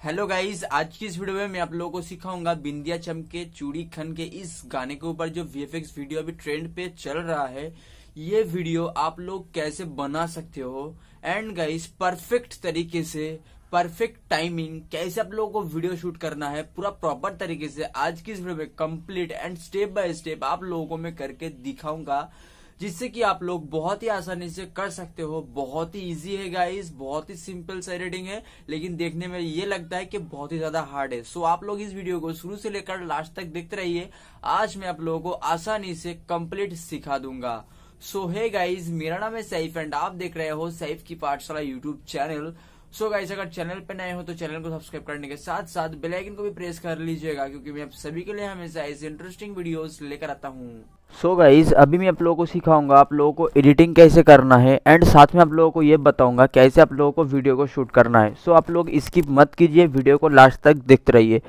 Hello guys आज की इस वीडियो में मैं आप लोगों को सिखाऊँगा बिंदिया चमके चूड़ी खन के इस गाने के ऊपर जो वीएफएक्स वीडियो अभी ट्रेंड पे चल रहा है, ये वीडियो आप लोग कैसे बना सकते हो? एंड गाइस परफेक्ट तरीके से परफेक्ट टाइमिंग कैसे आप लोगों को वीडियो शूट करना है, पूरा प्रॉपर तरीके से आज की इस वीडियो में complete and step by step आप लोगों को मैं करके दिखाऊँगा। जिससे कि आप लोग बहुत ही आसानी से कर सकते हो। बहुत ही इजी है गाइस बहुत ही सिंपल सा एडिटिंग है, लेकिन देखने में ये लगता है कि बहुत ही ज़्यादा हार्ड है। सो आप लोग इस वीडियो को शुरू से लेकर लास्ट तक देखते रहिए। आज मैं आप लोगों को आसानी से कंप्लीट सिखा दूँगा। सो है गाइज़ मेरा नाम है सैफ एंड आप देख रहे हो सैफ की पाठशाला YouTube channel so so guys अगर चैनल पे नए हो तो चैनल को सब्सक्राइब करने के साथ साथ बेल आइकन को भी प्रेस कर लीजिएगा, क्योंकि मैं आप सभी के लिए हमेशा ऐसे इंटरेस्टिंग वीडियोस लेकर आता हूँ। सो so गाइज़ अभी मैं आप लोगों को सिखाऊँगा आप लोगों को एडिटिंग कैसे करना है एंड साथ में आप लोगों को ये बताऊँगा कैसे आप लोगों को वीडियो को शूट करना है। सो so आप लोग इसकी मत कीजिए वीडियो को लास्ट तक देखते रहिए।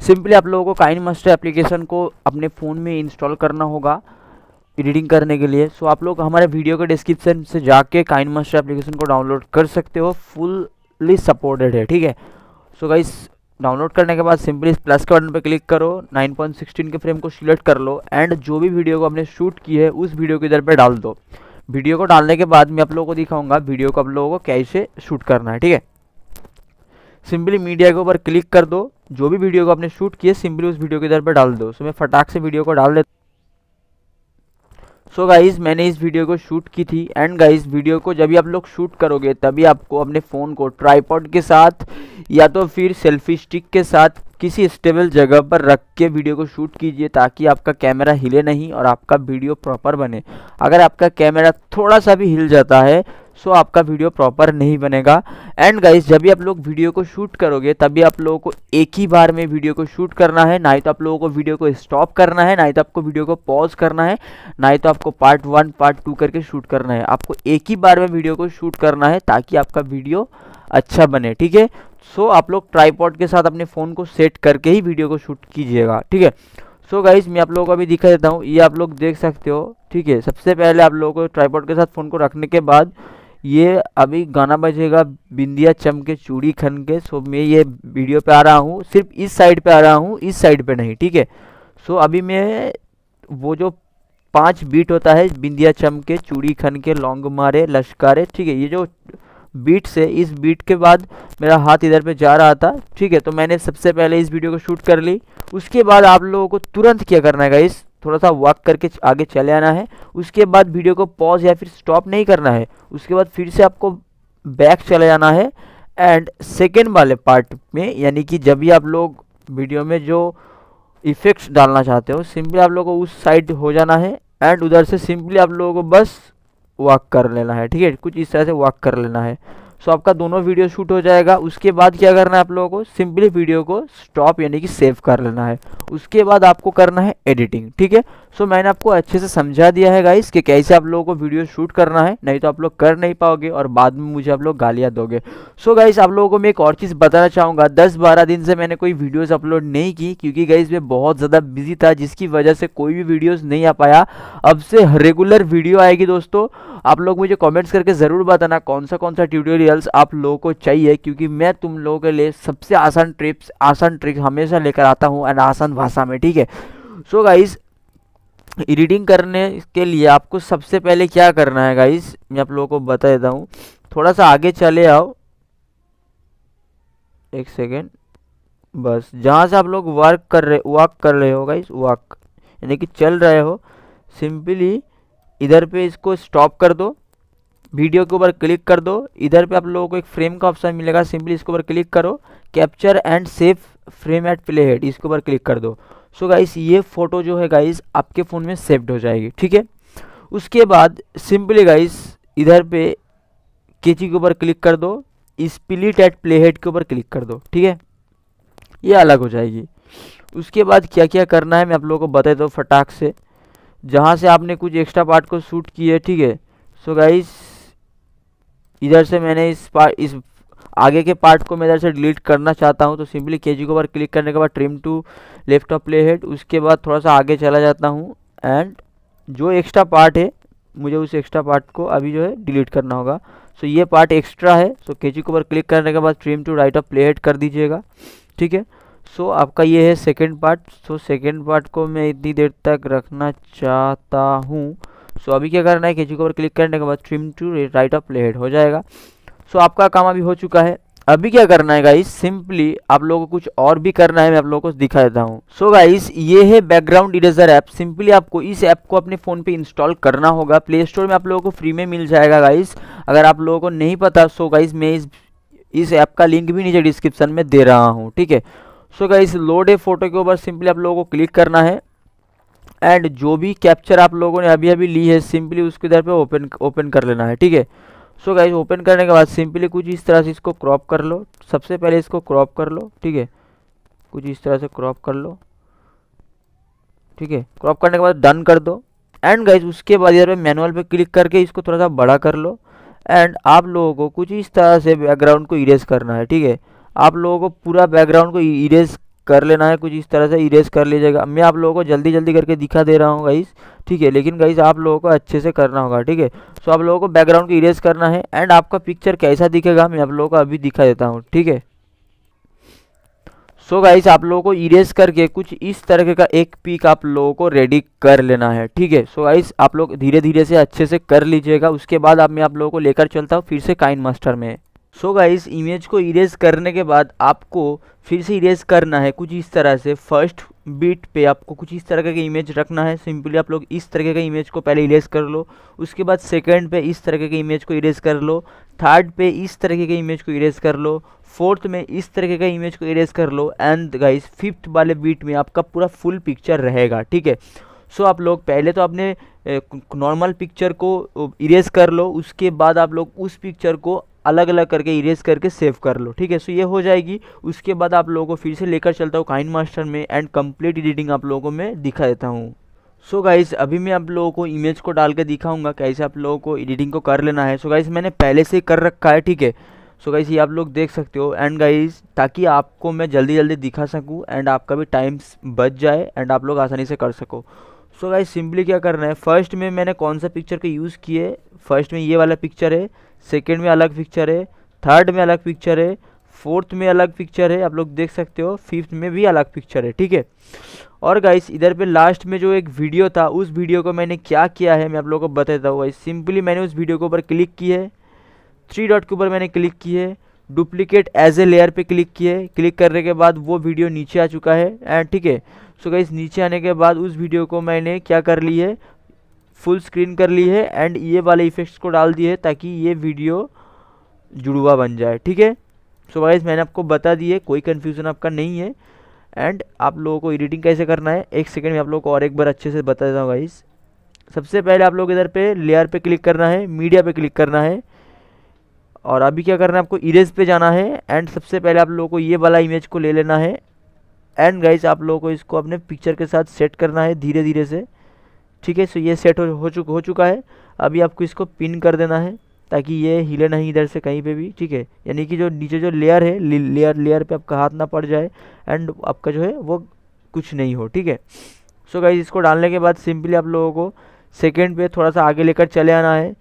सिंपली आप लोगों को काइन मास्टर एप्लीकेशन को अपने फ़ोन में इंस्टॉल करना होगा एडिटिंग करने के लिए। सो so आप लोग हमारे वीडियो के डिस्क्रिप्शन से जाके काइन मास्टर एप्लीकेशन को डाउनलोड कर सकते हो फुल्ली सपोर्टेड है, ठीक है? सो गाइस डाउनलोड करने के बाद सिंपली इस प्लस के बटन पर क्लिक करो 9.16 के फ्रेम को सिलेक्ट कर लो एंड जो भी वीडियो को आपने शूट की है, उस वीडियो को इधर पे डाल दो। वीडियो को डालने के बाद मैं आप लोगों को दिखाऊँगा वीडियो को आप लोगों को कैसे शूट करना है, ठीक है? सिंपली मीडिया के ऊपर क्लिक कर दो, जो भी वीडियो को आपने शूट किया सिंपली उस वीडियो के इधर पर डाल दो। सो मैं फटाक से वीडियो को डाल देता सो so गाइज़ मैंने इस वीडियो को शूट की थी। एंड गाइज़ वीडियो को जब भी आप लोग शूट करोगे, तभी आपको अपने फ़ोन को ट्राईपॉड के साथ या तो फिर सेल्फी स्टिक के साथ किसी स्टेबल जगह पर रख के वीडियो को शूट कीजिए ताकि आपका कैमरा हिले नहीं और आपका वीडियो प्रॉपर बने। अगर आपका कैमरा थोड़ा सा भी हिल जाता है सो आपका वीडियो प्रॉपर नहीं बनेगा। एंड गाइस, जब भी आप लोग वीडियो को शूट करोगे, तभी आप लोगों को एक ही बार में वीडियो को शूट करना है। ना ही तो आप लोगों को वीडियो को स्टॉप करना है, ना ही तो आपको वीडियो को पॉज करना है, ना ही तो आपको पार्ट वन, पार्ट टू करके शूट करना है। आपको एक ही बार में वीडियो को शूट करना है ताकि आपका वीडियो अच्छा बने, ठीक है? सो आप लोग ट्राईपॉड के साथ अपने फ़ोन को सेट करके ही वीडियो को शूट कीजिएगा, ठीक है? सो so गाइज़ मैं आप लोगों को अभी दिखा देता हूँ। ये आप लोग देख सकते हो, ठीक है? सबसे पहले आप लोगों को ट्राईपॉड के साथ फ़ोन को रखने के बाद ये अभी गाना बजेगा बिंदिया चम के चूड़ी खन के सो मैं ये वीडियो पे आ रहा हूँ। सिर्फ़ इस साइड पे आ रहा हूँ, इस साइड पे नहीं, ठीक है? सो अभी मैं वो जो पाँच बीट होता है, बिंदिया चम के चूड़ी खन के लौंग मारे, लश्कारे, ठीक है? ये जो बीट से इस बीट के बाद मेरा हाथ इधर पे जा रहा था, ठीक है? तो मैंने सबसे पहले इस वीडियो को शूट कर ली। उसके बाद आप लोगों को तुरंत क्या करना है इस थोड़ा सा वॉक करके आगे चले आना है। उसके बाद वीडियो को पॉज या फिर स्टॉप नहीं करना है। उसके बाद फिर से आपको बैक चले जाना है। एंड सेकेंड वाले पार्ट में, यानी कि जब भी आप लोग वीडियो में जो इफेक्ट्स डालना चाहते हो सिंपली आप लोगों को उस साइड हो जाना है। एंड उधर से सिंपली आप लोगों को बस वॉक कर लेना है, ठीक है? कुछ इस तरह से वॉक कर लेना है। सो आपका दोनों वीडियो शूट हो जाएगा। उसके बाद क्या करना है आप लोगों को? सिंपली वीडियो को स्टॉप यानी कि सेव कर लेना है। उसके बाद आपको करना है एडिटिंग ठीक है? सो मैंने आपको अच्छे से समझा दिया है गाइस कि कैसे आप लोगों को वीडियो शूट करना है। नहीं तो आप लोग कर नहीं पाओगे और बाद में मुझे आप लोग गालियाँ दोगे। सो गाइस आप लोगों को मैं एक और चीज़ बताना चाहूँगा। दस बारह दिन से मैंने कोई वीडियोज़ अपलोड नहीं की क्योंकि गाइस मैं बहुत ज़्यादा बिज़ी था जिसकी वजह से कोई भी वीडियोज़ नहीं आ पाया। अब से रेगुलर वीडियो आएगी दोस्तों। आप लोग मुझे कमेंट्स करके ज़रूर बताना कौन सा कौन सा ट्यूटोरियल्स आप लोगों को चाहिए, क्योंकि मैं तुम लोगों के लिए सबसे आसान ट्रिप्स आसान ट्रिक हमेशा लेकर आता हूँ एंड आसान भाषा में, ठीक है? सो गाइज़ एडिटिंग करने के लिए आपको सबसे पहले क्या करना है गाइज़ मैं आप लोगों को बता देता हूँ। थोड़ा सा आगे चले आओ। एक सेकेंड बस, जहाँ से आप लोग वर्क कर रहे वॉक कर रहे हो गाइज़ वॉक यानी कि चल रहे हो सिंपली इधर पे इसको स्टॉप कर दो। वीडियो के ऊपर क्लिक कर दो। इधर पे आप लोगों को एक फ्रेम का ऑप्शन मिलेगा। सिंपली इसके ऊपर क्लिक करो। Capture and save frame at play head इसके ऊपर क्लिक कर दो। सो so गाइस ये फ़ोटो जो है गाइस आपके फ़ोन में सेव्ड हो जाएगी, ठीक है? उसके बाद सिंपली गाइस इधर पे केची के ऊपर क्लिक कर दो। स्पिलिट एट प्ले हेड के ऊपर क्लिक कर दो, ठीक है? ये अलग हो जाएगी। उसके बाद क्या क्या करना है, मैं आप लोगों को बता दो फटाक से। जहाँ से आपने कुछ एक्स्ट्रा पार्ट को शूट किए, ठीक है? सो गाइस इधर से मैंने इस पार्ट इस आगे के पार्ट को मैं इधर से डिलीट करना चाहता हूँ तो सिंपली के जी के ऊपर क्लिक करने के बाद trim to left of play head उसके बाद थोड़ा सा आगे चला जाता हूँ एंड जो एक्स्ट्रा पार्ट है मुझे उस एक्स्ट्रा पार्ट को अभी जो है डिलीट करना होगा। सो ये पार्ट एक्स्ट्रा है सो कैची के ऊपर क्लिक करने के बाद trim to right of play head कर दीजिएगा ठीक है? सो so, आपका ये है second part so second part को मैं इतनी देर तक रखना चाहता हूँ। सो अभी क्या करना है कैची के ऊपर क्लिक करने के बाद trim to right of play head हो जाएगा। सो आपका काम अभी हो चुका है। अभी क्या करना है गाइस सिंपली आप लोगों को कुछ और भी करना है, मैं आप लोगों को दिखा देता हूँ। सो गाइस ये है बैकग्राउंड इरेजर ऐप सिंपली आपको इस ऐप को अपने फ़ोन पे इंस्टॉल करना होगा। प्ले स्टोर में आप लोगों को फ्री में मिल जाएगा गाइस अगर आप लोगों को नहीं पता सो गाइस मैं इस इस ऐप का लिंक भी नीचे डिस्क्रिप्शन में दे रहा हूँ, ठीक है? So guys load a photo के ऊपर सिंपली आप लोगों को क्लिक करना है। एंड जो भी कैप्चर आप लोगों ने अभी अभी ली है, सिंपली उसके इधर पे ओपन ओपन कर लेना है, ठीक है? सो गाइज़ ओपन करने के बाद सिंपली कुछ इस तरह से इसको क्रॉप कर लो। सबसे पहले इसको क्रॉप कर लो, ठीक है? कुछ इस तरह से क्रॉप कर लो, ठीक है? क्रॉप करने के बाद डन कर दो। एंड गाइज़ उसके बाद इधर पे मैनुअल पे क्लिक करके इसको थोड़ा सा बड़ा कर लो। एंड आप लोगों को कुछ इस तरह से बैकग्राउंड को इरेज करना है, ठीक है? आप लोगों को पूरा बैकग्राउंड को इरेज कर लेना है, कुछ इस तरह से इरेज कर लीजिएगा। मैं आप लोगों को जल्दी जल्दी करके दिखा दे रहा हूँ गाइस ठीक है? लेकिन गाइस आप लोगों को अच्छे से करना होगा, ठीक है? सो आप लोगों को बैकग्राउंड को इरेज करना है एंड आपका पिक्चर कैसा दिखेगा, मैं आप लोगों को अभी दिखा देता हूँ, ठीक है? सो गाइस आप लोगों को इरेज करके कुछ इस तरह का एक पिक आप लोगों को रेडी कर लेना है, ठीक है? सो गाइस आप लोग धीरे धीरे से अच्छे से कर लीजिएगा। उसके बाद आप, मैं आप लोगों को लेकर चलता हूँ फिर से काइन मास्टर में। सो गाइस इमेज को इरेज करने के बाद आपको फिर से इरेज करना है कुछ इस तरह से। फ़र्स्ट बीट पे आपको कुछ इस तरह का इमेज रखना है। सिंपली आप लोग इस तरह का इमेज को पहले इरेज कर लो। उसके बाद सेकंड पे इस तरह के इमेज को इरेज कर लो। थर्ड पे इस तरह के इमेज को इरेज कर लो। फोर्थ में इस तरह का इमेज को इरेज कर लो। एंड गाइस फिफ्थ वाले बीट में आपका पूरा फुल पिक्चर रहेगा, ठीक है? सो आप लोग पहले तो अपने नॉर्मल पिक्चर को इरेज कर लो। उसके बाद आप लोग उस पिक्चर को अलग अलग करके इरेज करके सेव कर लो, ठीक है? सो ये हो जाएगी। उसके बाद आप लोगों को फिर से लेकर चलता हूँ काइन मास्टर में एंड कंप्लीट एडिटिंग आप लोगों को मैं दिखा देता हूँ। सो so गाइस अभी मैं आप लोगों को इमेज को डाल के दिखाऊँगा कैसे आप लोगों को एडिटिंग को कर लेना है। सो so गाइस मैंने पहले से कर रखा है, ठीक है? सो गाइस ये आप लोग देख सकते हो। एंड गाइस ताकि आपको मैं जल्दी जल्दी दिखा सकूँ एंड आपका भी टाइम बच जाए एंड आप लोग आसानी से कर सको। सो गाइस सिंपली क्या करना है? फ़र्स्ट में मैंने कौन सा पिक्चर का यूज़ किए फ़र्स्ट में ये वाला पिक्चर है। सेकेंड में अलग पिक्चर है थर्ड में अलग पिक्चर है फोर्थ में अलग पिक्चर है, आप लोग देख सकते हो फिफ्थ में भी अलग पिक्चर है, ठीक है? और गाइस इधर पे लास्ट में जो एक वीडियो था, उस वीडियो को मैंने क्या किया है, मैं आप लोगों को बताता हूँ गाइस सिंपली मैंने उस वीडियो के ऊपर क्लिक की है थ्री डॉट के ऊपर मैंने क्लिक की है डुप्लीकेट एज ए लेयर पे क्लिक किए क्लिक करने के बाद वो वीडियो नीचे आ चुका है एंड ठीक है? सो गाइस नीचे आने के बाद उस वीडियो को मैंने क्या कर ली है फुल स्क्रीन कर ली है एंड ये वाले इफेक्ट्स को डाल दिए ताकि ये वीडियो जुड़वा बन जाए, ठीक है? सो गाइस मैंने आपको बता दिए कोई कन्फ्यूज़न आपका नहीं है एंड आप लोगों को एडिटिंग कैसे करना है, एक सेकेंड में आप लोगों को और एक बार अच्छे से बता देता हूँ गाइस सबसे पहले आप लोग इधर पे लेयर पे क्लिक करना है मीडिया पे क्लिक करना है और अभी क्या करना है, आपको इरेज पे जाना है एंड सबसे पहले आप लोगों को ये वाला इमेज को ले लेना है एंड गाइस आप लोगों को इसको अपने पिक्चर के साथ सेट करना है धीरे धीरे से. ठीक है सो ये सेट हो हो, चुक, हो चुका है। अभी आपको इसको पिन कर देना है ताकि ये हिले नहीं इधर से कहीं पे भी ठीक है? यानी कि जो नीचे जो लेयर है लेयर लेयर पे आपका हाथ ना पड़ जाए एंड आपका जो है वो कुछ नहीं हो ठीक है? सो गाइज़ इसको डालने के बाद सिंपली आप लोगों को सेकेंड पे थोड़ा सा आगे लेकर चले आना है।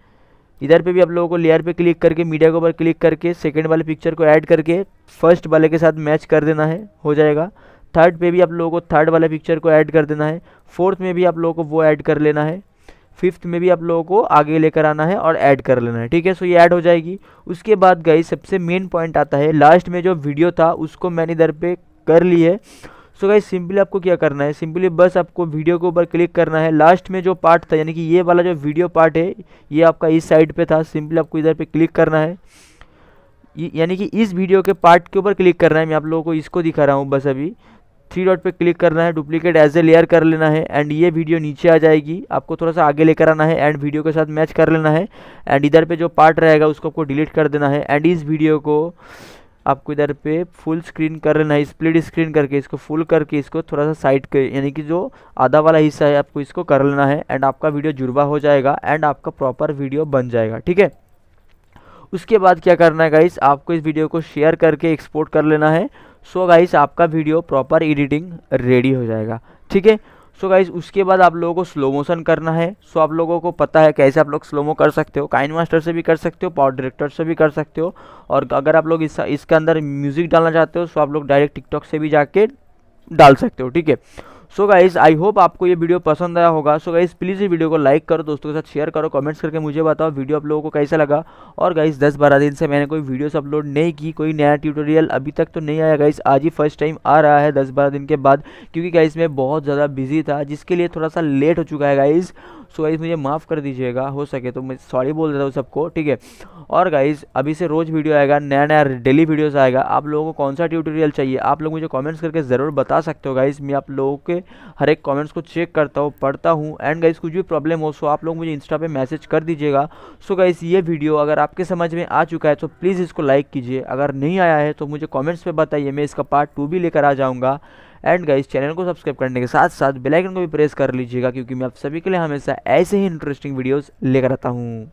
इधर पे भी आप लोगों को लेयर पे क्लिक करके मीडिया के ऊपर क्लिक करके सेकेंड वाले पिक्चर को ऐड करके फ़र्स्ट वाले के साथ मैच कर देना है हो जाएगा। थर्ड पे भी आप लोगों को थर्ड वाले पिक्चर को ऐड कर देना है। फोर्थ में भी आप लोगों को वो ऐड कर लेना है। फिफ्थ में भी आप लोगों को आगे लेकर आना है और ऐड कर लेना है। ठीक है सो ये ऐड हो जाएगी। उसके बाद गई सबसे मेन पॉइंट आता है। लास्ट में जो वीडियो था, उसको मैंने इधर पे कर ली है। सो गाइज़ सिंपली आपको क्या करना है? सिंपली बस आपको वीडियो के ऊपर क्लिक करना है। लास्ट में जो पार्ट था, यानी कि ये वाला जो वीडियो पार्ट है, ये आपका इस साइड पे था। सिंपली आपको इधर पे क्लिक करना है। यानी कि इस वीडियो के पार्ट के ऊपर क्लिक करना है। मैं आप लोगों को इसको दिखा रहा हूँ बस अभी। थ्री डॉट पे क्लिक करना है। डुप्लीकेट एज ए लेयर कर लेना है। एंड ये वीडियो नीचे आ जाएगी। आपको थोड़ा सा आगे लेकर आना है। एंड वीडियो के साथ मैच कर लेना है। एंड इधर पे जो पार्ट रहेगा, उसको आपको डिलीट कर देना है। एंड इस वीडियो को आपको इधर पे फुल स्क्रीन कर लेना है। स्प्लिट स्क्रीन करके इसको फुल करके इसको थोड़ा सा साइड के यानी कि जो आधा वाला हिस्सा है, आपको इसको कर लेना है। एंड आपका वीडियो जुड़वा हो जाएगा। एंड आपका प्रॉपर वीडियो बन जाएगा। ठीक है? उसके बाद क्या करना है गाइस आपको इस वीडियो को शेयर करके एक्सपोर्ट कर लेना है। सो so गाइस आपका वीडियो प्रॉपर एडिटिंग रेडी हो जाएगा। ठीक है? सो गाइज़ उसके बाद आप लोगों को स्लो मोशन करना है। सो so, आप लोगों को पता है कैसे आप लोग स्लो मो कर सकते हो। काइन मास्टर से भी कर सकते हो पावर डायरेक्टर से भी कर सकते हो। और अगर आप लोग इस इसके अंदर म्यूज़िक डालना चाहते हो सो so आप लोग डायरेक्ट टिकटॉक से भी जाके डाल सकते हो। ठीक है? सो गाइज़ आई होप आपको ये वीडियो पसंद आया होगा। सो गाइज़ प्लीज़ ये वीडियो को लाइक करो, दोस्तों के साथ शेयर करो कमेंट्स करके मुझे बताओ वीडियो आप लोगों को कैसा लगा। और गाइज़ दस बारह दिन से मैंने कोई वीडियोस अपलोड नहीं की, कोई नया ट्यूटोरियल अभी तक तो नहीं आया। गाइज़ आज ही फ़र्स्ट टाइम आ रहा है दस बारह दिन के बाद, क्योंकि गाइज़ मैं बहुत ज़्यादा बिज़ी था, जिसके लिए थोड़ा सा लेट हो चुका है गाइज़ सो गाइज़ मुझे माफ़ कर दीजिएगा, हो सके तो मैं सॉरी बोल देता हूँ सबको, ठीक है? और गाइज़ अभी से रोज़ वीडियो आएगा, नया नया डेली वीडियोस आएगा। आप लोगों को कौन सा ट्यूटोरियल चाहिए? आप लोग मुझे कमेंट्स करके ज़रूर बता सकते हो गाइज़ मैं आप लोगों के हर एक कमेंट्स को चेक करता हूँ, पढ़ता हूँ। एंड गाइज़ कुछ भी प्रॉब्लम हो सो आप लोग मुझे इंस्टा पे मैसेज कर दीजिएगा। सो गाइज़ ये वीडियो अगर आपके समझ में आ चुका है तो प्लीज़ इसको लाइक कीजिए। अगर नहीं आया है तो मुझे कॉमेंट्स पर बताइए। मैं इसका पार्ट टू भी लेकर आ जाऊँगा। एंड गाइस चैनल को सब्सक्राइब करने के साथ साथ बेलाइकन को भी प्रेस कर लीजिएगा, क्योंकि मैं आप सभी के लिए हमेशा ऐसे ही इंटरेस्टिंग वीडियोस लेकर आता हूँ।